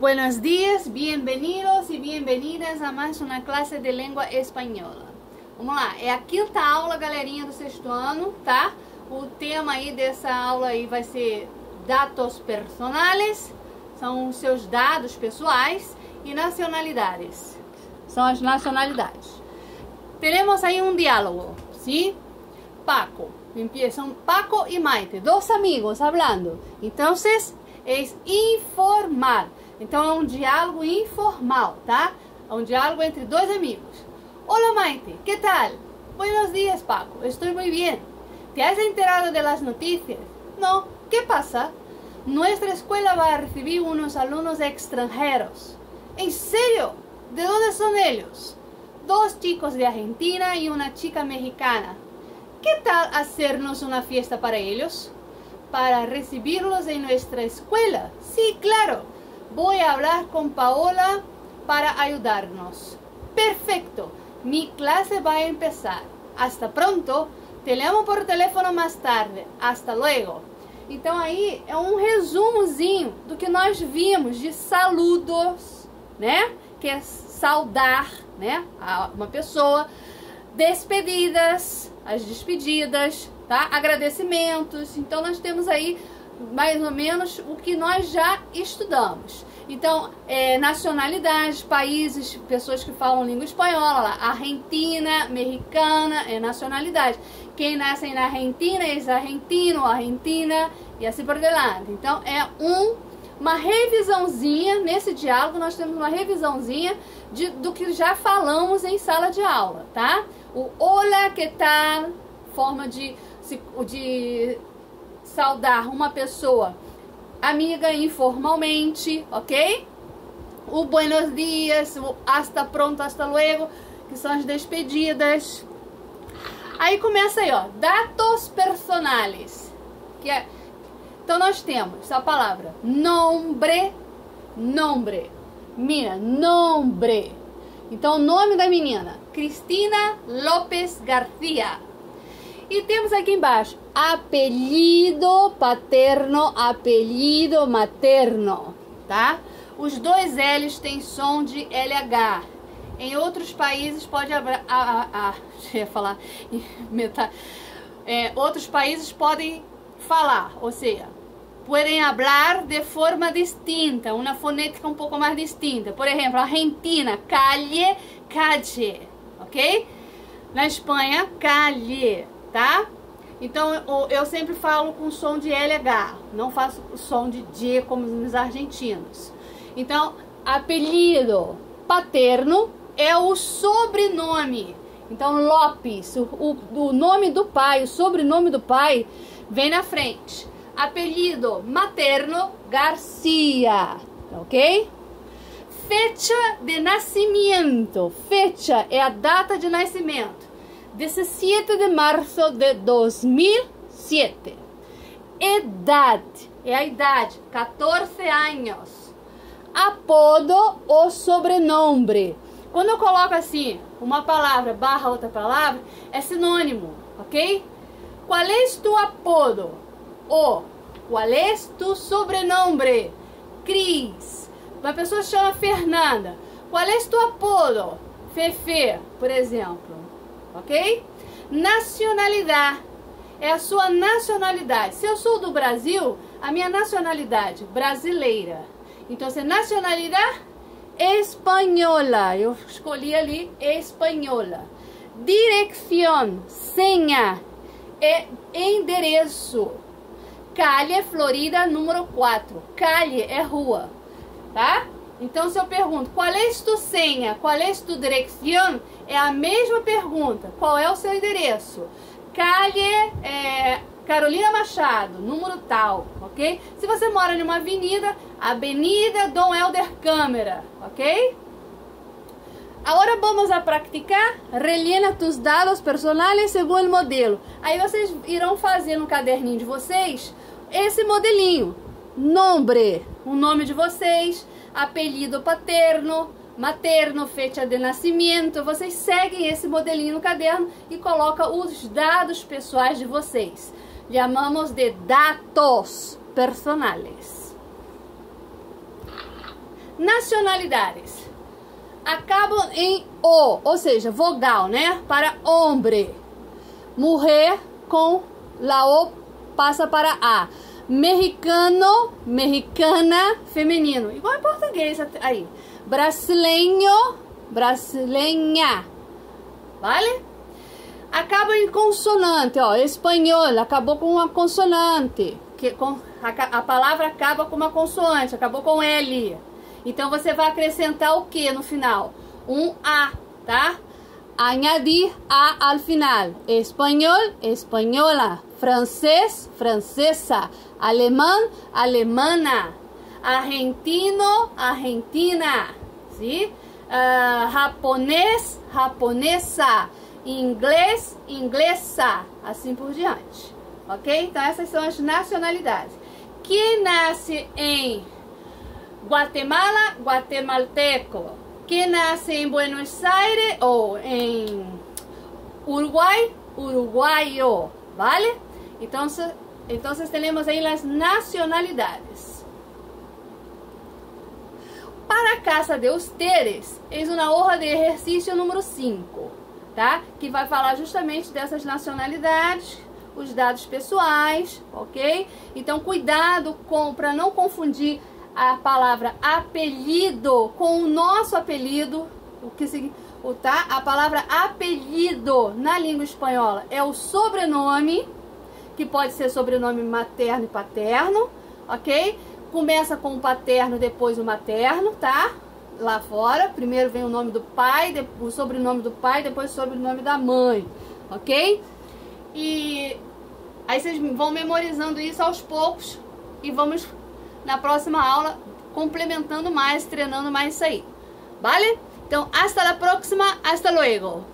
Buenos dias, bem-vindos e bem-vindas a mais uma classe de língua espanhola. Vamos lá, é a quinta aula, galerinha do sexto ano, tá? O tema aí dessa aula aí vai ser dados personales, são os seus dados pessoais e nacionalidades, são as nacionalidades. Temos aí um diálogo, ¿sí? Paco, empiezan Paco y Maite, dos amigos hablando. Entonces, es informal. Então é um diálogo informal, tá? É um diálogo entre dois amigos. Hola Maite, ¿qué tal? Buenos días Paco, estoy muy bien. ¿Te has enterado de las noticias? No, ¿qué pasa? Nuestra escuela va a recibir unos alumnos extranjeros. ¿En serio? ¿De dónde son ellos? Dos chicos de Argentina y una chica mexicana. ¿Qué tal hacernos una fiesta para ellos? Para recibirlos en nuestra escuela. Sí, claro. Voy a hablar con Paola para ayudarnos. Perfecto. Mi clase va a empezar. Hasta pronto. Te llamo por teléfono mais tarde. Hasta luego. Então aí é um resumozinho do que nós vimos de saludos, né? Que é saudar, né? Uma pessoa. Despedidas, as despedidas, tá? Agradecimentos. Então nós temos aí mais ou menos o que nós já estudamos. Então, é, nacionalidades, países, pessoas que falam língua espanhola, Argentina, mexicana, é nacionalidade. Quem nasce na Argentina é argentino, argentina e assim por diante. Então, é um, uma revisãozinha, nesse diálogo nós temos uma revisãozinha de, do que já falamos em sala de aula, tá? O hola, que tal, forma de, de saudar uma pessoa amiga informalmente, ok? O buenos dias, o hasta pronto, hasta luego, que são as despedidas. Aí começa aí, ó, datos personales, que é então nós temos a palavra nombre, nombre. Mira, nombre. Então o nome da menina, Cristina Lopes Garcia. E temos aqui embaixo apelido paterno, apelido materno, tá? Os dois L's têm som de LH. Em outros países pode haver, a, a, a, ia falar, metade, é, outros países podem falar, ou seja, podem falar de forma distinta, uma fonética um pouco mais distinta. Por exemplo, Argentina, calle, calle, ok? Na Espanha, calle tá? Então eu sempre falo com som de LH, não faço som de D como os argentinos. Então, apelido paterno é o sobrenome. Então, Lopes, o, o, o nome do pai, o sobrenome do pai vem na frente. Apelido materno, Garcia, ok? Fecha de nascimento. Fecha é a data de nascimento. 17 de março de 2007. Idade, é a idade, 14 anos. Apodo ou sobrenome. Quando eu coloco assim, uma palavra barra outra palavra, é sinônimo, ok? Qual é tu apodo? O. Qual é tu sobrenome? Cris. Uma pessoa chama Fernanda. Qual é tu apodo? Fefe, por exemplo ok? Nacionalidade é a sua nacionalidade. Se eu sou do Brasil, a minha nacionalidade brasileira. Então, se nacionalidade espanhola, eu escolhi ali espanhola. Direção, senha, é endereço. Calle Florida número 4. Calle é rua, tá? Então, se eu pergunto qual é tu senha, qual é tu direção, é a mesma pergunta. Qual é o seu endereço? Calle é, Carolina Machado, número tal, ok? Se você mora em uma avenida, Avenida Dom Helder Câmara, ok? Agora vamos a praticar. Relena tus dados personais segundo o modelo. Aí vocês irão fazer no caderninho de vocês esse modelinho. Nombre, o nome de vocês apelido paterno, materno, fecha de nascimento. Vocês seguem esse modelinho no caderno e colocam os dados pessoais de vocês. Chamamos de dados personales. nacionalidades acabam em O, ou seja, vogal, né? Para hombre. Mulher com la O passa para A. Mexicano, mexicana, feminino. Igual em português aí. Brasileño, brasileña. Vale? Acaba em consonante, ó. Espanhol acabou com uma consonante. Que, com, a, a palavra acaba com uma consoante, acabou com L. Então você vai acrescentar o que no final? Um A, tá? Añadir A al final. Espanhol, espanhola. Francês, francesa. Alemão, alemana. Argentino, argentina. ¿sí? Uh, japonês, japonesa. Inglês, inglesa. Assim por diante. Ok? Então essas são as nacionalidades. Que nasce em Guatemala, guatemalteco. Que nasce em Buenos Aires ou em Uruguai, uruguayo. ¿Vale? Entonces, entonces tenemos ahí las nacionalidades. Para a casa de ustedes, es uma honra de exercício número 5, tá? Que vai falar justamente dessas nacionalidades, os dados pessoais, ok? Então, cuidado com para não confundir a palavra apelido com o nosso apelido, o que o tá? A palavra apelido na língua espanhola é o sobrenome, que pode ser sobrenome materno e paterno, ok? Começa com o paterno, depois o materno, tá? Lá fora, primeiro vem o nome do pai, o sobrenome do pai, depois o sobrenome da mãe, ok? E aí vocês vão memorizando isso aos poucos e vamos na próxima aula complementando mais, treinando mais isso aí. Vale? Então, hasta la próxima, hasta luego.